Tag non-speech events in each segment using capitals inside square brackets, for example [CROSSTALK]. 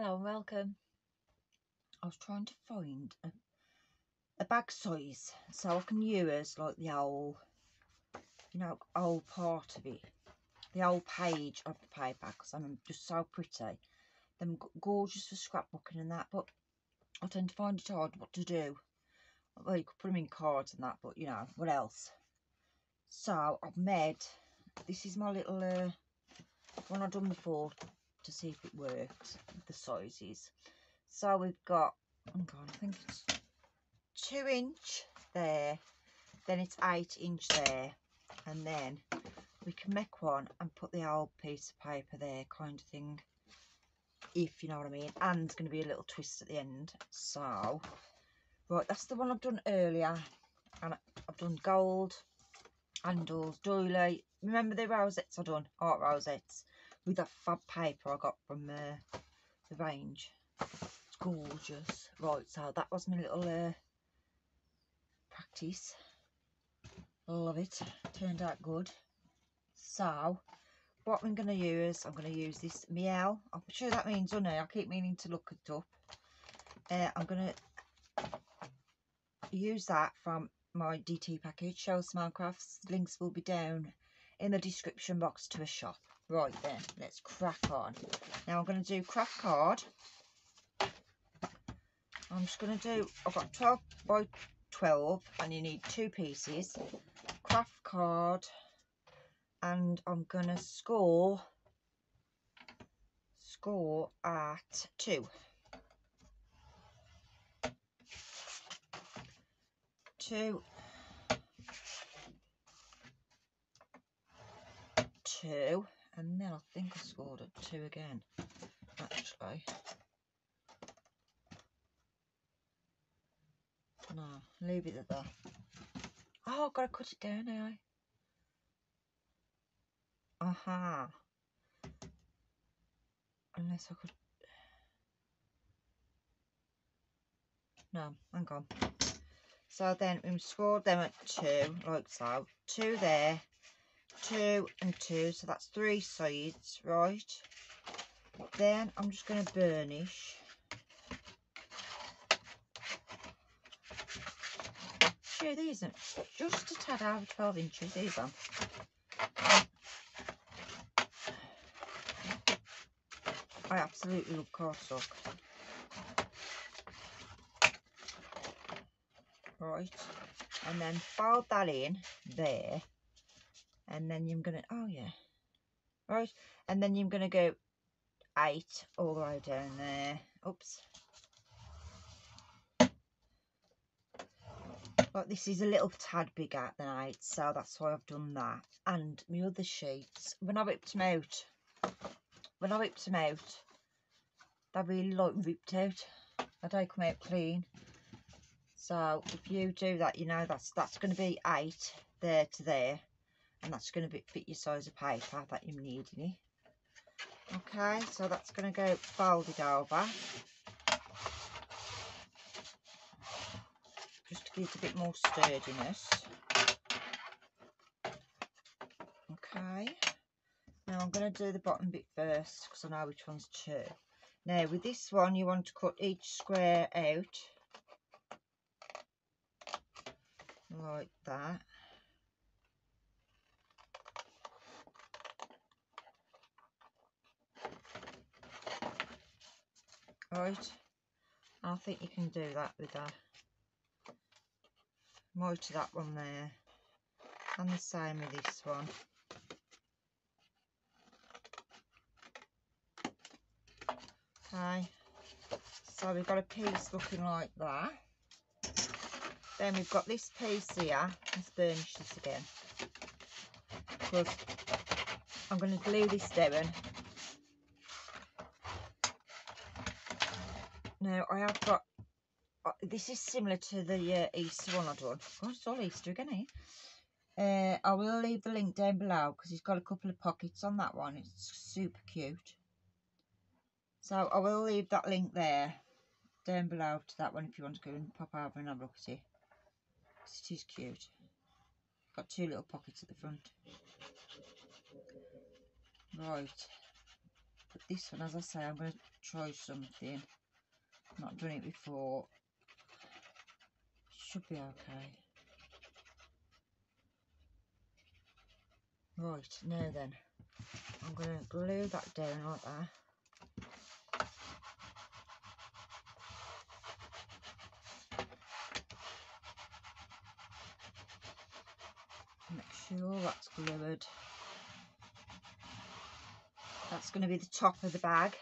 Hello and welcome. I was trying to find a, a bag size so I can use like the whole, you know, old part of it, the old page of the paper because I'm just so pretty. Them gorgeous for scrapbooking and that, but I tend to find it hard what to do. Well, you could put them in cards and that, but you know, what else? So I've made, this is my little uh, one I've done before to see if it works, the sizes. So we've got, oh God, I think it's two inch there, then it's eight inch there, and then we can make one and put the old piece of paper there kind of thing, if you know what I mean, and it's going to be a little twist at the end. So, right, that's the one I've done earlier, and I've done gold, handles, doily, remember the rosettes I've done, art rosettes, with that fab paper I got from uh, the range. It's gorgeous. Right, so that was my little uh, practice. Love it. Turned out good. So, what I'm going to use, I'm going to use this Miel. I'm sure that means honey. I keep meaning to look it up. Uh, I'm going to use that from my DT package, Cheryl Simone Crafts. Links will be down in the description box to a shop. Right then, let's crack on. Now I'm going to do craft card. I'm just going to do, I've got 12 by 12 and you need two pieces. Craft card and I'm going to score, score at two. Two. Two and then I think I scored at two again actually. No leave it at that. Oh I've got to cut it down now. Aha. Unless I could no hang on. So then we scored them at two like so. Two there two and two so that's three sides right? Then I'm just going to burnish. Sure, these are just a tad over 12 inches are. I absolutely love cardstock. Right and then fold that in there and then you're gonna oh yeah. Right. And then you're gonna go eight all the way down there. Oops. But this is a little tad bigger than eight so that's why I've done that. And my other sheets when I ripped them out when I ripped them out they really like ripped out. They don't come out clean. So if you do that you know that's that's going to be eight there to there and that's going to fit your size of paper that you need in it okay so that's going to go folded over. Just to give it a bit more sturdiness. Okay. Now I'm going to do the bottom bit first because I know which one's two. Now with this one you want to cut each square out. Like that right I think you can do that with more to that one there. And the same with this one. Okay. So we've got a piece looking like that. Then we've got this piece here. Let's burnish this again. Because I'm going to glue this down Now I have got, uh, this is similar to the uh, Easter one I've done. Oh, it's all Easter again eh? Uh, I will leave the link down below because it's got a couple of pockets on that one. It's super cute. So I will leave that link there down below to that one if you want to go and pop over and have a look at it. It is cute. Got two little pockets at the front. Right. But this one, as I say, I'm going to try something. Not done it before. Should be okay. Right, now then, I'm going to glue that down like that. Make sure that's glued. That's going to be the top of the bag.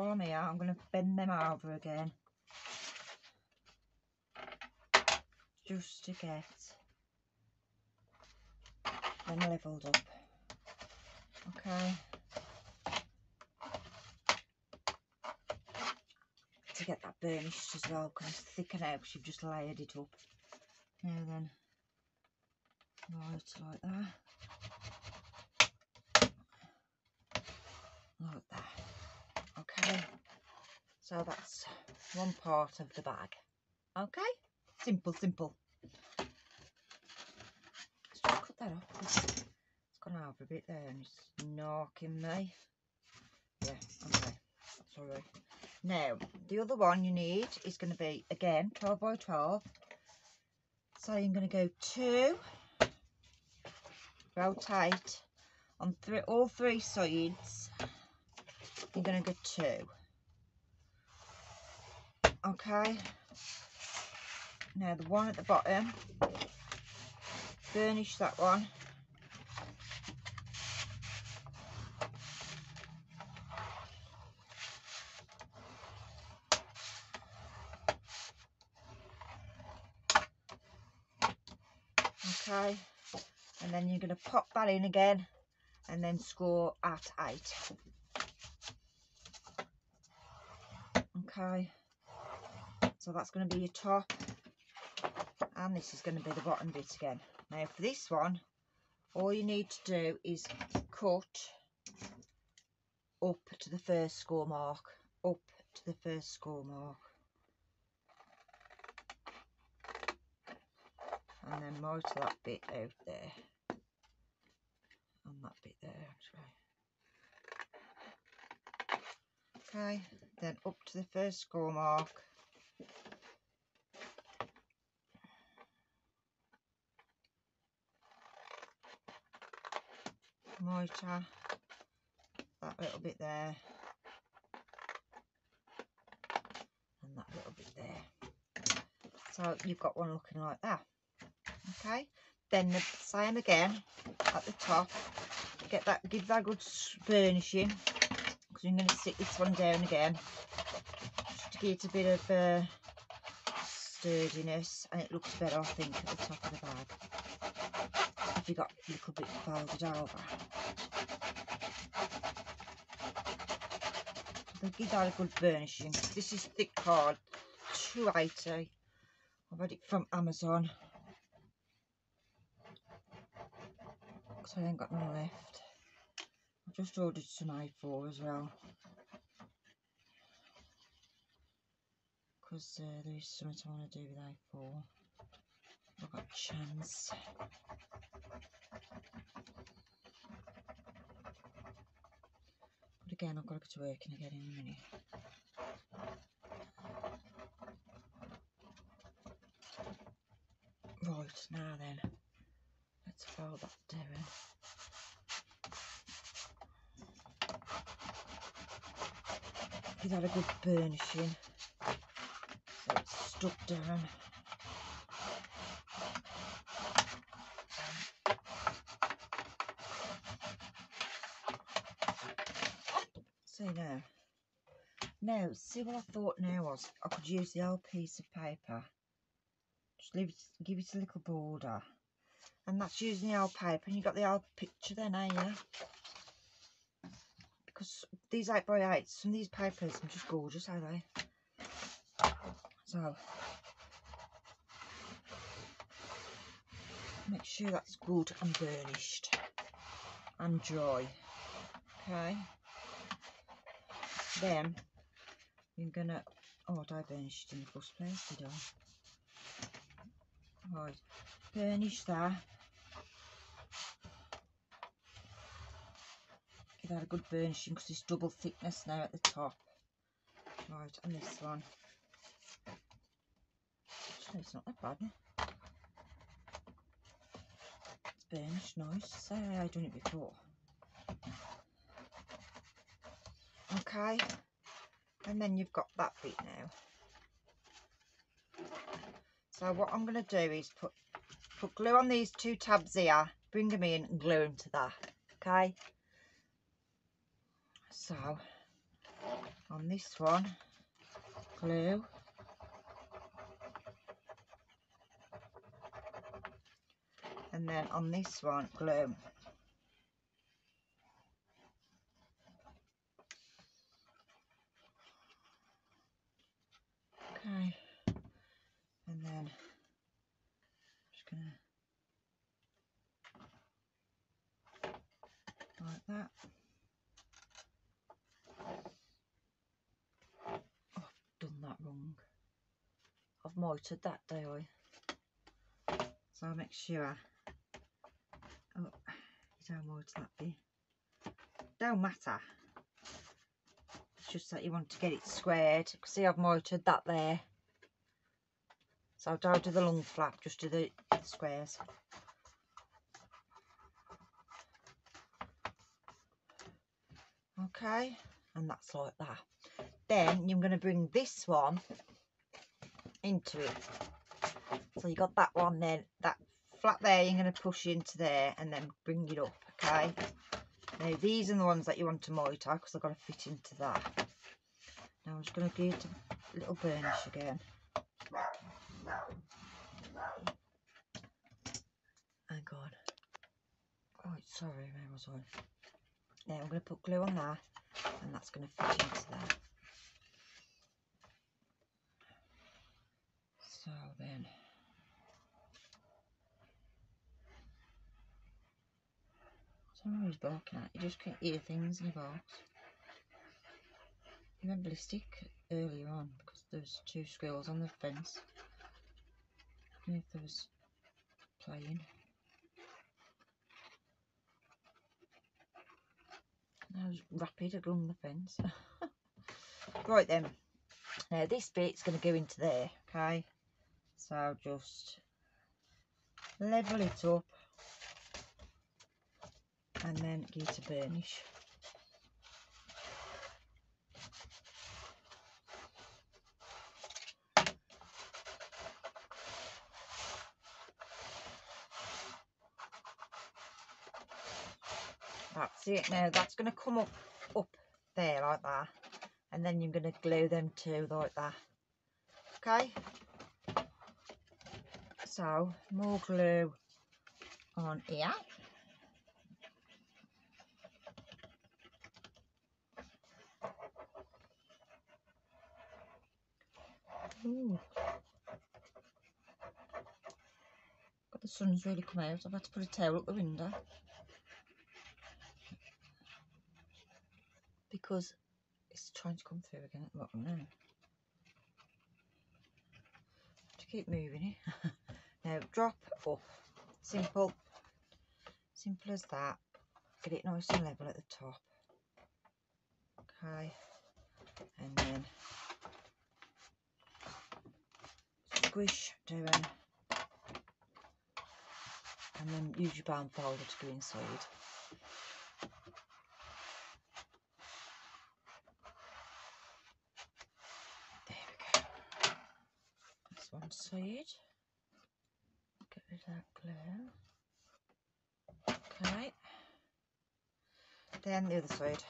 I'm here, I'm going to bend them over again. Just to get them levelled up. Okay. to get that burnished as well because it's thicken out because you've just layered it up. Now then, right like that. Like that. So that's one part of the bag. Okay, simple, simple. Let's just cut that off. It's gone over a bit there and it's knocking me. Yeah, okay, that's alright. Now, the other one you need is going to be, again, 12 by 12. So I'm going to go two, rotate on three, all three sides. You're going to go two. Okay. Now the one at the bottom, burnish that one. okay and then you're going to pop that in again and then score at 8 okay so that's going to be your top. And this is going to be the bottom bit again. Now for this one all you need to do is cut up to the first score mark. Up to the first score mark. And then mitre that bit out there. And that bit there actually. Okay then up to the first score mark mitre that little bit there. And that little bit there. So you've got one looking like that. Okay. Then the same again at the top. Get that give that good burnishing. Because I'm going to stick this one down again just to give it a bit of uh, sturdiness and it looks better I think at the top of the bag. If you got a little bit folded over. So give that a good burnishing. This is thick card 280 I bought it from Amazon. Because I ain't got no left. I've just ordered some A4 as well. Because uh, there is something I want to do with A4. I've got a chance. But again, I've got to go to work and again in a minute. Right, now then let's throw that down. Give that a good burnishing stuck down. See now. Now, see what I thought now was I could use the old piece of paper. Just leave it, give it a little border and that's using the old paper and you got the old picture then eh, are you because these 8 by 8 some of these papers are just gorgeous aren't they so make sure that's good and burnished and dry okay then you're gonna Oh, I burnished in the first place, did I? Right, burnish that. Give that a good burnishing because it's double thickness now at the top. Right, and this one. It's not that bad. It's burnished nice. Say I've done it before. Okay, and then you've got that bit now. So what I'm going to do is put put glue on these two tabs here, bring them in and glue them to that. Okay. So on this one, glue. And then on this one, glue. Okay. And then just gonna like that. Oh, I've done that wrong. I've mitered that, do I? So I'll make sure. Mite that bit. Don't matter. It's just that you want to get it squared. See, I've mitered that there. So don't do the long flap, just do the, the squares. Okay, and that's like that. Then you're going to bring this one into it. So you got that one then, that flap there, you're going to push into there and then bring it up, okay? Now these are the ones that you want to mitre because they've got to fit into that. Now I'm just going to give it a little burnish again. Hang on. Right, sorry, where was I? Now I'm going to put glue on that and that's going to fit into there. So then, I who's barking at. You just can't hear things in your box. You went ballistic earlier on because there was two squirrels on the fence. I if there was playing. That was rapid along the fence. [LAUGHS] right then. Now this bit's going to go into there, okay? So I'll just level it up and then it a burnish. That's it now, that's going to come up, up there like that. And then you're going to glue them too like that. Okay? So, more glue on here. Ooh. But the sun's really come out. I've had to put a towel up the window. Because it's trying to come through again at the bottom now. To keep moving it. [LAUGHS] now drop up. Simple. Simple as that. Get it nice and level at the top. Okay. And then squish down and then use your bone folder to go inside. There we go. That's one side. Get rid of that glue. Okay. Then the other side.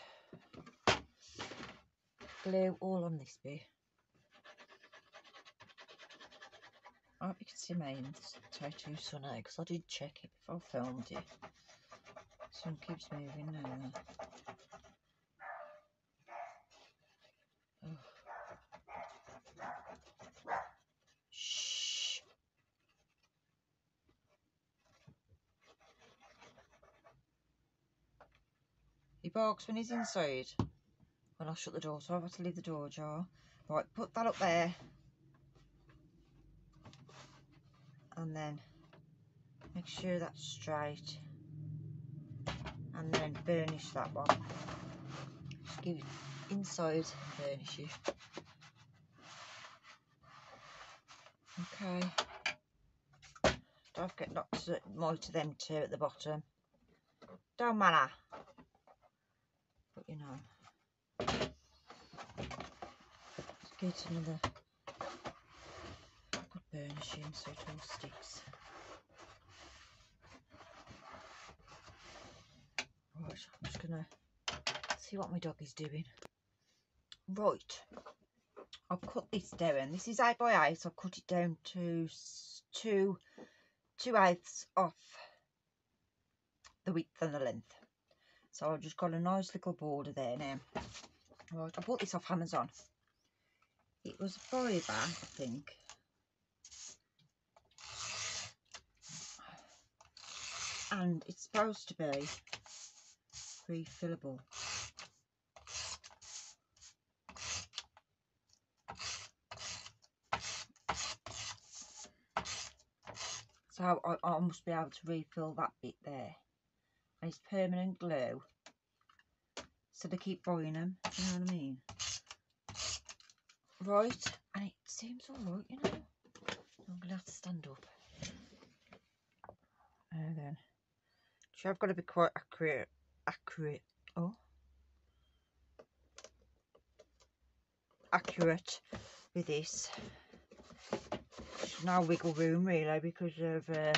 Glue all on this bit. I hope you can see my tattoo sun out because I did check it before I filmed it. Sun keeps moving now. Oh. Shh. He barks when he's inside. When I shut the door, so I've got to leave the door ajar. Right, put that up there. And then make sure that's straight. And then burnish that one. Just give it inside burnish it. Okay. Don't forget not to mitre them two at the bottom. Don't matter. But you know. Let's get another so it all sticks. Right, I'm just gonna see what my dog is doing. Right, I've cut this down. This is 8 by 8 I've cut it down to two, two eighths off the width and the length. So I've just got a nice little border there now. Right, I bought this off Amazon. It was a back, I think. And it's supposed to be refillable. So I, I must be able to refill that bit there. And it's permanent glue. So they keep buying them. You know what I mean? Right. And it seems alright, you know. I'm going to have to stand up. And then. So I've got to be quite accurate. Accurate. Oh. Accurate with this There's no wiggle room really because of uh,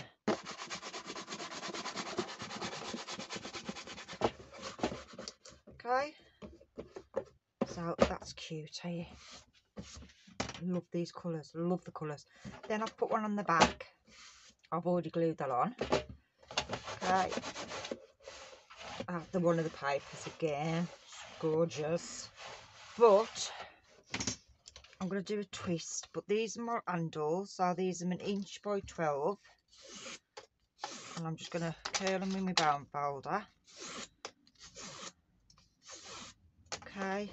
okay so that's cute eh love these colours love the colours then I've put one on the back I've already glued that on okay the one of the papers again gorgeous but I'm going to do a twist, but these are my handles, so these are an inch by 12. And I'm just going to curl them in my bone folder. Okay.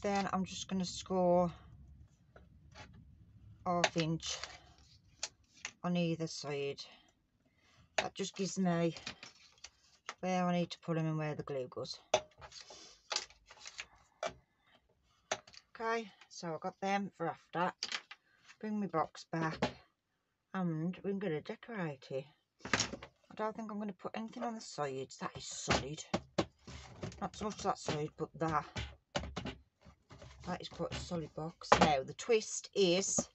Then I'm just going to score half inch on either side. That just gives me where I need to put them and where the glue goes. okay so I've got them for after. Bring my box back and we're going to decorate it. I don't think I'm going to put anything on the sides. That is solid. Not so much that side but that. That is quite a solid box. Now the twist is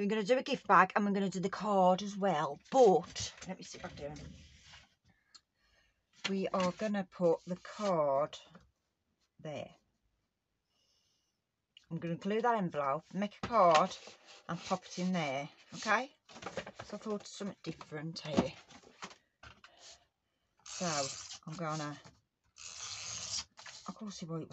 we're going to do a gift bag and we're going to do the card as well but let me sit back down we are going to put the card there I'm going to glue that envelope, make a card and pop it in there, okay? So I thought something different here. So I'm going to, of course it won't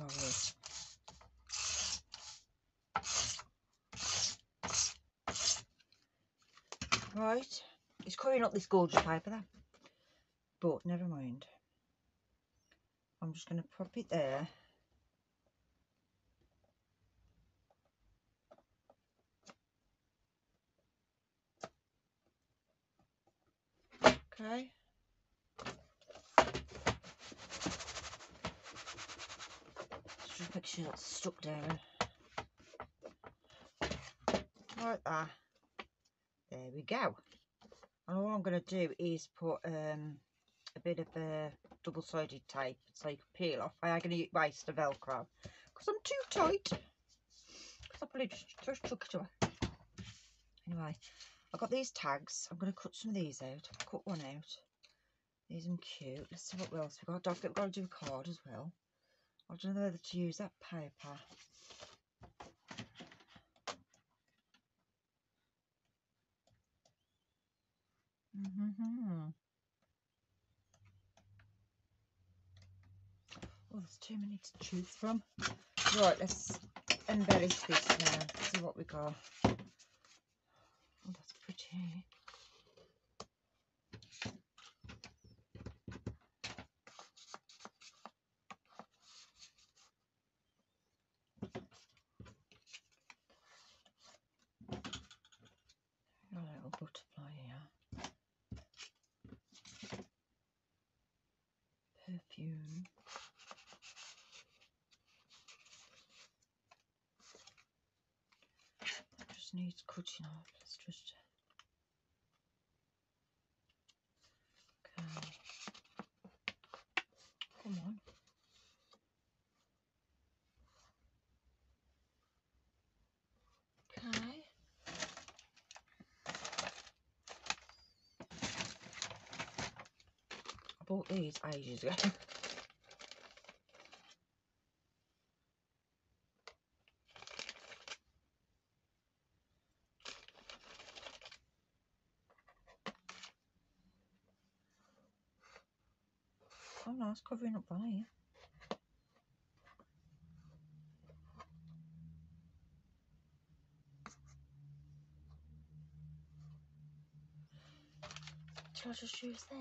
Right, it's covering up this gorgeous paper there. But never mind. I'm just going to pop it there. Okay. Just make sure that's stuck down. Like that. There we go. And all I'm going to do is put um, a bit of a double-sided tape so you can peel off. I am going to waste the Velcro because I'm too tight. Because I probably just, just took it away. Anyway, I've got these tags. I'm going to cut some of these out. Cut one out. These are cute. Let's see what else we've got. Forget we've got to do a card as well. I don't know whether to use that paper. Mm -hmm. Oh, there's too many to choose from. Right, let's embellish this now. See what we got Oh, that's pretty. butterfly here. Perfume. That Okay. Come on. Okay. I bought these ages ago. [LAUGHS] nice covering up I just use there?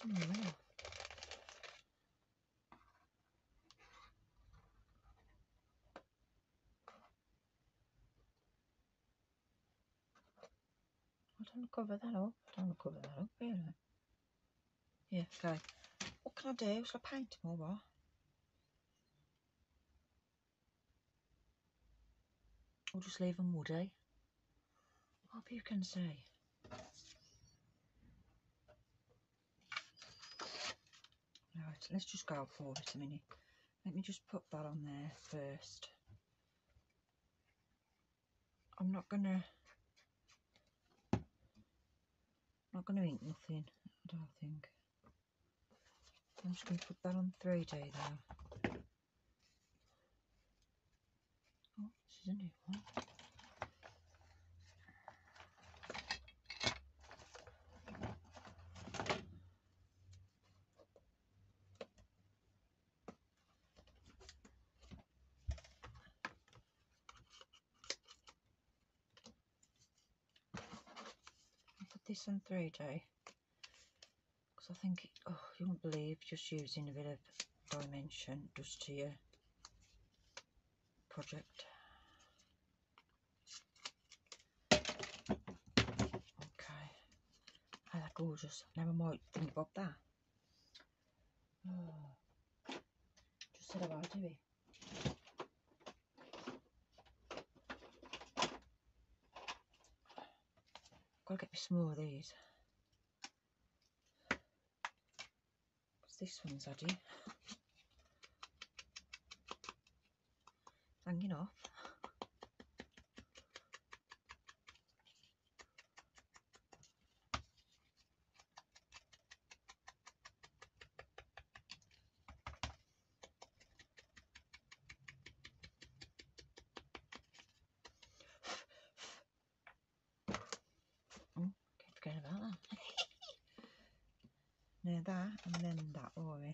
Some more. I don't wanna cover that up. I don't want to cover that up, really. Yeah, okay. What can I do? Shall I paint them or what? Or just leave them woody? Hope you can see. Right, let's just go for it a minute. Let me just put that on there first. I'm not gonna not gonna ink nothing, I don't think. I'm just gonna put that on 3D though. Oh, this is a new one. This on 3D because I think oh you won't believe just using a bit of dimension does to your project. Okay, ah, oh, that's gorgeous. Never might think about that. Oh, [SIGHS] just said about do. More of these. this one's addy. [LAUGHS] Hanging off. Oh, keep forgetting about that. now that and then that, oh, eh?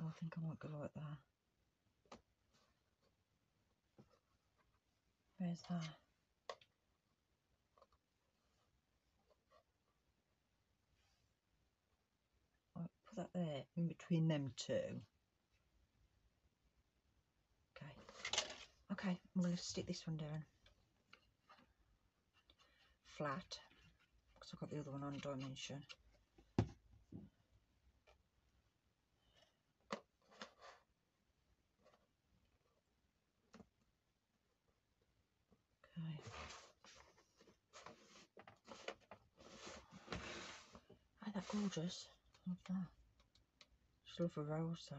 Oh, I think I might go like that. Where's that? Right, put that there in between them two. Okay. Okay, I'm going to stick this one down. Flat. Because I've got the other one on dimension. Okay. Oh, that gorgeous. Love that. Just love a rose though.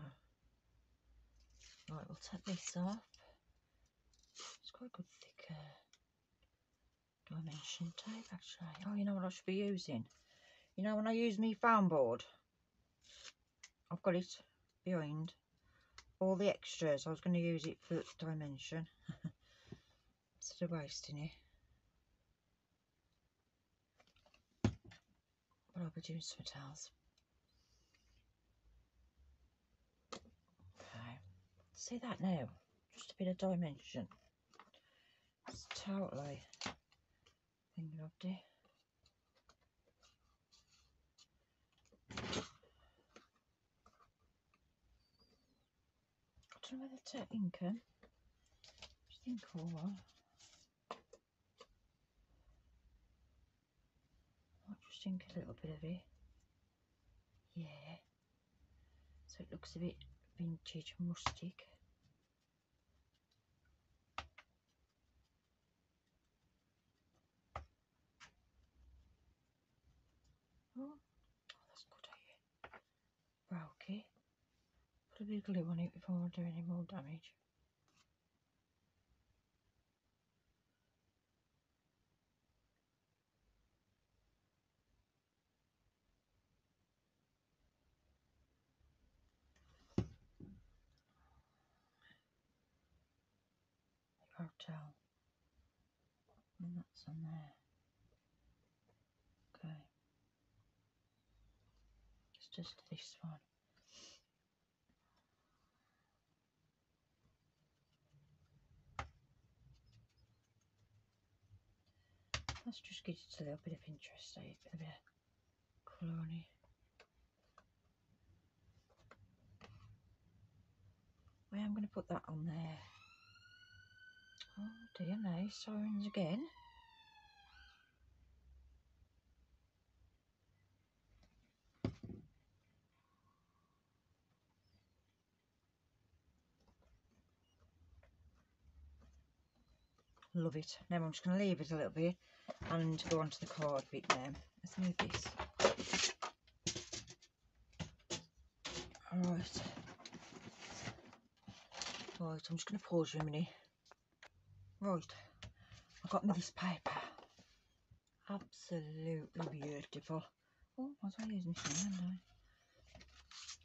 Right, we'll take this off. Quite a good thick uh, dimension tape actually. Oh, you know what I should be using? You know when I use my foam board, I've got it behind all the extras. I was going to use it for dimension. [LAUGHS] Instead of wasting it. But I'll be doing something else. Okay. See that now? Just a bit of dimension. It's totally thinking of it. I don't know whether to ink 'em. think all right. Might just ink a little bit of it. Yeah. So it looks a bit vintage and rustic. Oh, that's good idea. Broke it. Bit of glue on it before I do any more damage. Hotel. And that's on there. Okay. It's just this one. Let's just get it a little bit of interest, eh? a bit of colour on it. I am going to put that on there. Oh dear me, sirens again. Love it. Now I'm just going to leave it a little bit and go on to the card bit now. Let's move this. Alright. Right, I'm just going to pause for a minute. Right, I got me this paper. Absolutely beautiful. Oh, was I using this I?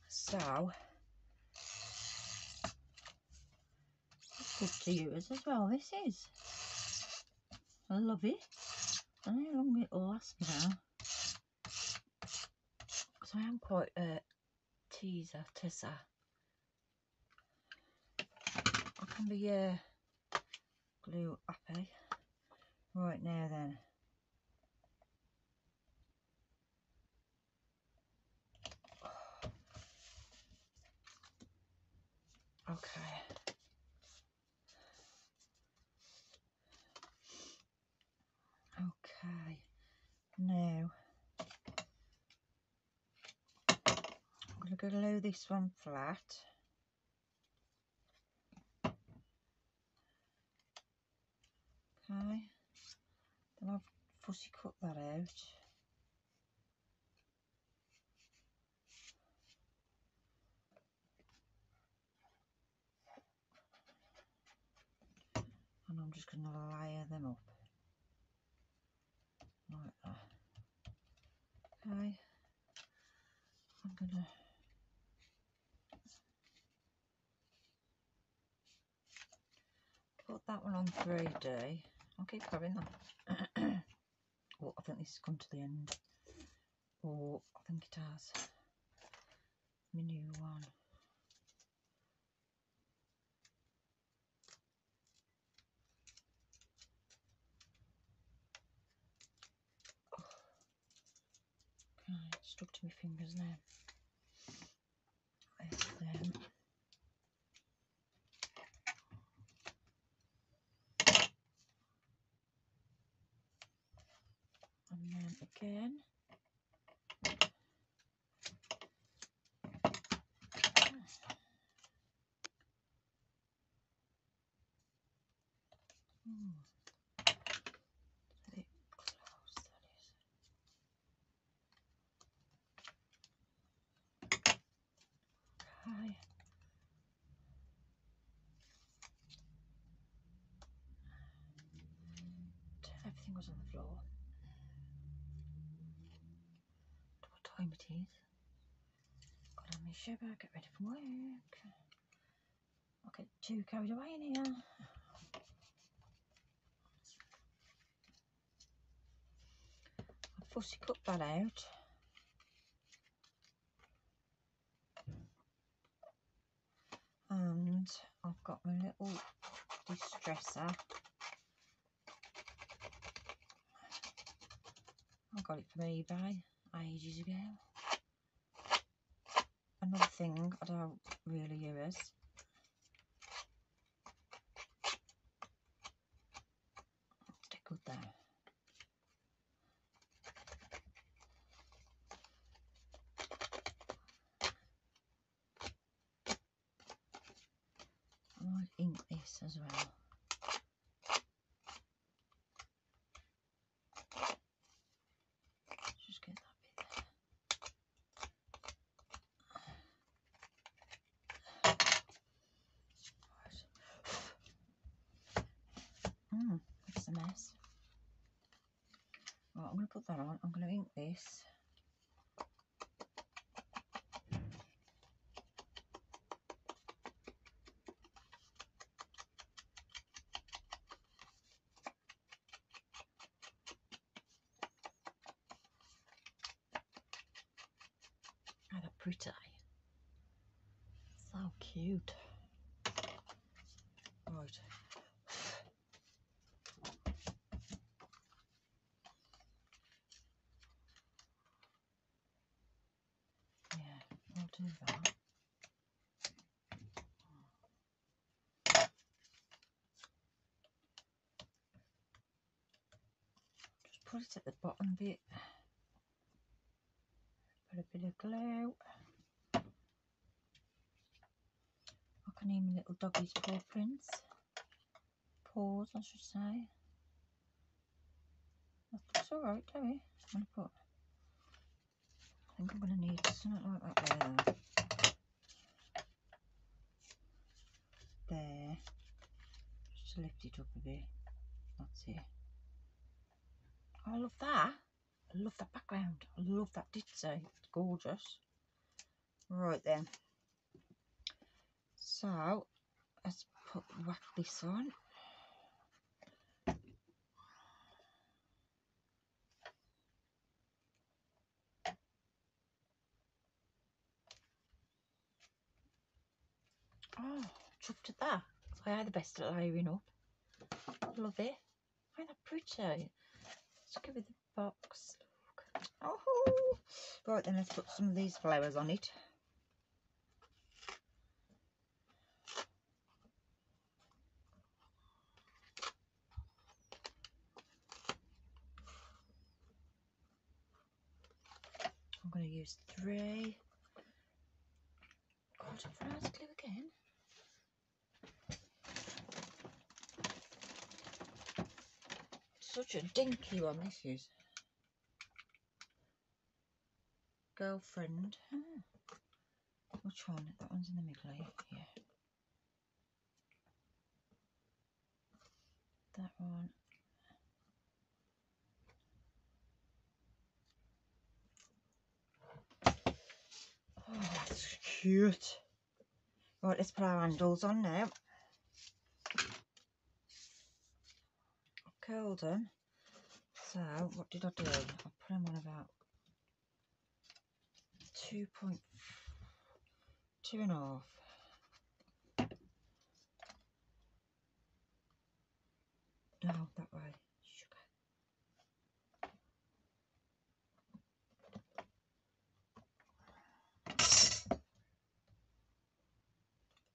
So, good to use as well, this is. I love it. I don't know how long it'll last me now. Because I am quite a teaser, tisser. I can be uh, glue happy. Right now then. [SIGHS] Okay. Okay. Now I'm going to glue this one flat. Okay. Then I've fussy cut that out. And I'm just going to layer them up. Like that. I'm to put that one on 3D. I'll keep grabbing that. oh, I think this has come to the end. Oh, I think it has. My new one. Okay, stuck to my fingers now. And then again. Ooh. Very close, that is. Okay. Everything was on the floor. What time it is? Got on my shiver, get ready for work. I'll get too carried away in here. I fussy cut that out. And I've got my little distresser. I got it from eBay ages ago. Another thing I don't really use. Stick good there. I might ink this as well. Pretty. So cute. Right. Yeah, I'll do that. Just put it at the bottom bit. Put a bit of glue. I can name little doggy's paw prints. Paws, I should say. That looks alright, it? I'm gonna put. I think I'm gonna need something like that there. There. Just to lift it up a bit. That's it. I love that. I love that background. I love that ditzy. It's gorgeous. Right then. So let's put whack this on. Oh, chuffed at that. So I had the best at layering up. Love it. Ain't that pretty? Let's give it the box. Oh, right then let's put some of these flowers on it. I'm going to use three. Out of glue again. Such a dinky one this is. Girlfriend. Ah. Which one? That one's in the middle, yeah. That one. Oh, that's cute. Right, let's put our handles on now. Curled them. So, what did I do? I put them on about two point two and a half. No, that way. Sugar.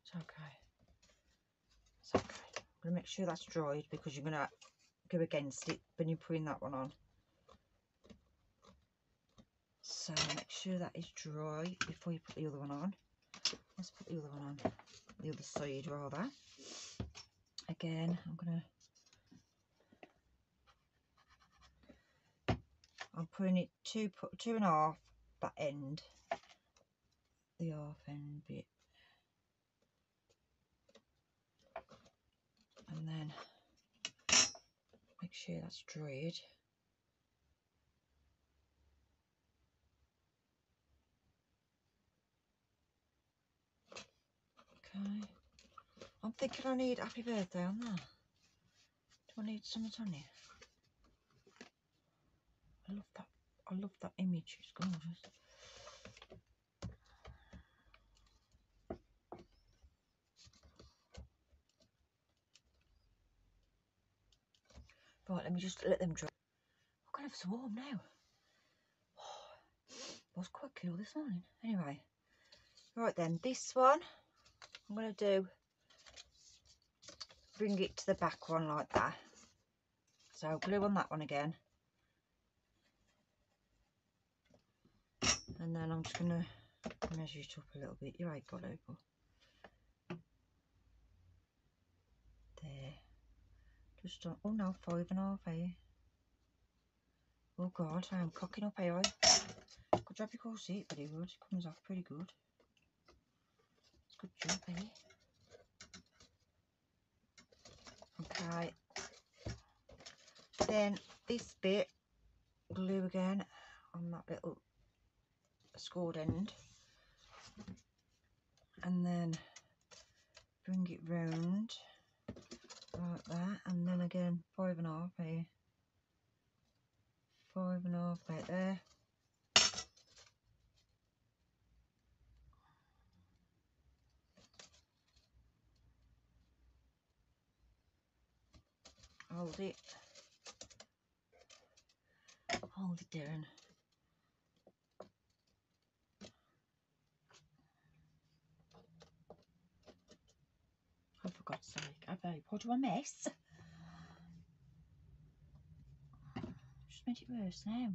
It's okay. It's I'm gonna make sure that's dried because you're gonna go against it when you're putting that one on. So make sure that is dry before you put the other one on. Let's put the other one on, the other side rather. Again, I'm gonna. I'm putting it two, two and a half that end, the half end bit, and then make sure that's dried. Okay. I'm thinking I need happy birthday on there. Do I need something on it? I love that. I love that image. It's gorgeous. Right, let me just let them dry. I'm gonna have some warm now. [SIGHS] it was quite cool this morning. Anyway, right then, this one I'm going to do bring it to the back one like that so glue on that one again and then I'm just going to measure it up a little bit you ain't got over Just oh no, five and a half here. Oh god, I am cocking up here. Good job you can see it pretty good. It comes off pretty good. It's good job, eh? Okay. Then this bit, glue again on that little scored end. And then bring it round like that. And then again, five and a half here. Five and a half right there. Hold it. Hold it, Darren. Oh, for God's sake, I've I poured you a mess? Just made it worse now.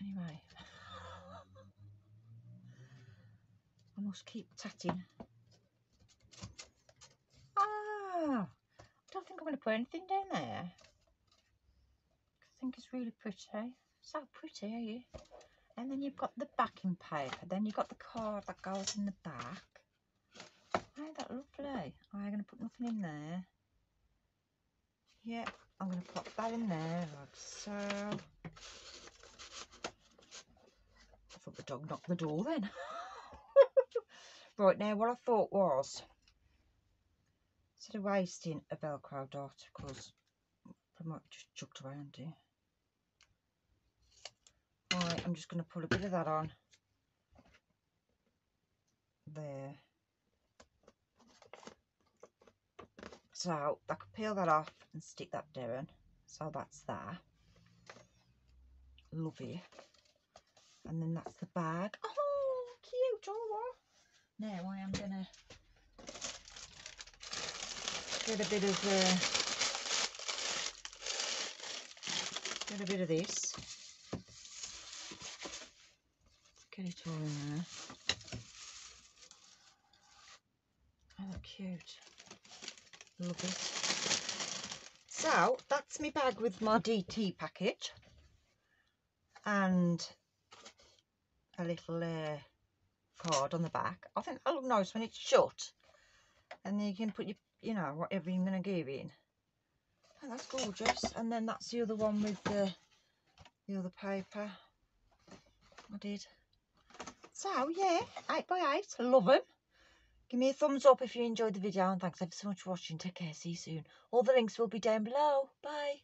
Anyway, [LAUGHS] I must keep tatting. Ah, I don't think I'm going to put anything down there. I think it's really pretty. So pretty, are you? And then you've got the backing paper. Then you've got the card that goes in the back. Ain't that lovely? Oh, I'm going to put nothing in there. Yeah, I'm going to pop that in there like so. I thought the dog knocked the door then. [LAUGHS] right, now what I thought was, of wasting a Velcro dot, because might just chucked around here. Right, I'm just going to pull a bit of that on. There. So I could peel that off and stick that down. So that's that. Love it. And then that's the bag. Oh, cute. Oh, now I am going to get a bit of uh, get a bit of this. Get it all in there. Oh, cute. Love it. So, that's my bag with my DT package. And a little uh, card on the back. I think that'll look nice when it's shut. And then you can put your, you know, whatever you're going to give in. Oh, that's gorgeous. And then that's the other one with the, the other paper. I did. So, yeah, 8 by 8 Love them. Give me a thumbs up if you enjoyed the video. And thanks ever so much for watching. Take care. See you soon. All the links will be down below. Bye.